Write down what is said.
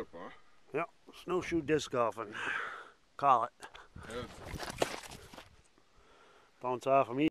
slip, huh? Yep, snowshoe disc golfing. Call it. Bounce off of me.